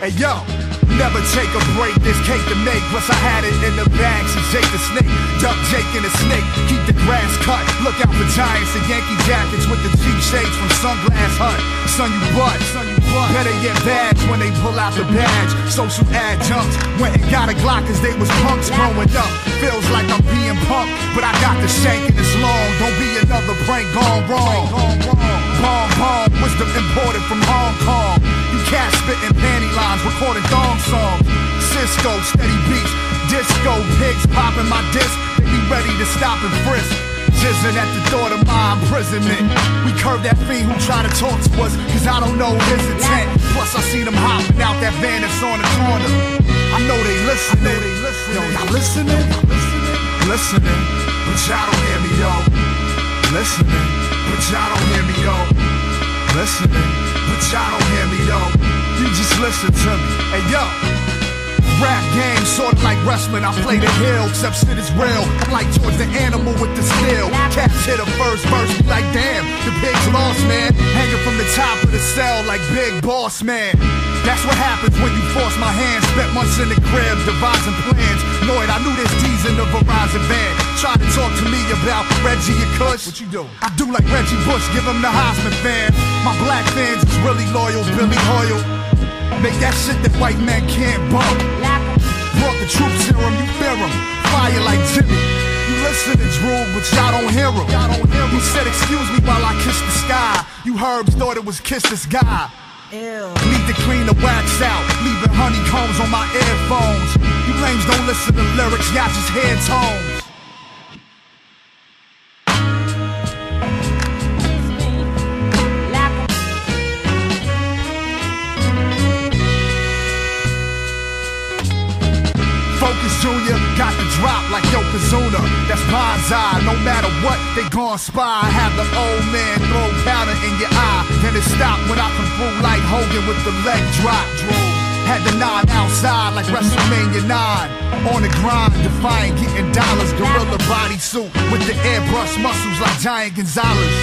Hey yo, never take a break, this cake to make. Plus I had it in the bag, so Jake the snake. Duck Jake and the snake, keep the grass cut. Look out for giants and Yankee jackets with the Jeep shades from Sunglass Hut. Son, you butt, son, you butt. Better get badge when they pull out the badge. Social adjuncts went and got a Glock cause they was punks growing up. Feels like I'm being punked, but I got the shank and it's long. Don't be another prank gone wrong. Bomb, bomb, wisdom imported lines, recording thong songs. Cisco, steady beats, disco pigs popping my disc. They be ready to stop and frisk. Jizzing at the door to my imprisonment. We curved that fiend who tried to talk to us, cause I don't know his intent. Plus, I see them hopping out that van that's on the corner. I know they listening. Yo, y'all listening? Listening, but y'all don't hear me, yo. Listening, but y'all don't hear me, yo. Listening, but y'all don't hear me, yo. Listen to me. Hey, yo. Rap game, sort of like wrestling. I play the hill, except shit is real. I'm like towards the animal with the steel. Cats hit a first verse, be like, damn, the pig's lost, man. Hanging from the top of the cell like Big Boss Man. That's what happens when you force my hand. Spent months in the crib, devising plans. Lloyd, I knew this D's in the Verizon van. Try to talk to me about Reggie and Kush. What you do? I do like Reggie Bush, give him the Heisman fan. My black fans is really loyal, Billy Hoyle. Make that shit that white man can't bump. Brought the troops in him, you fear him. Fire like Jimi. You listen to Droog, but y'all don't hear him. Y'all don't hear him. He said, excuse me while I kiss the sky. You herbs thought it was kiss this guy. Ew. Need to clean the wax out, leaving honeycombs on my earphones. You lames don't listen to lyrics, y'all just hear tones. Junior got the drop like Yokozuna. That's banzai. No matter what, they gon' spy. Have the old man throw powder in your eye. Then it stop when I come through like Hogan with the leg drop. Had the nine outside like WrestleMania 9. On the grind, defiant, getting dollars. Gorilla bodysuit with the airbrush muscles like Giant Gonzalez.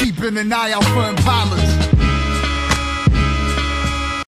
Keeping an eye out for impalas.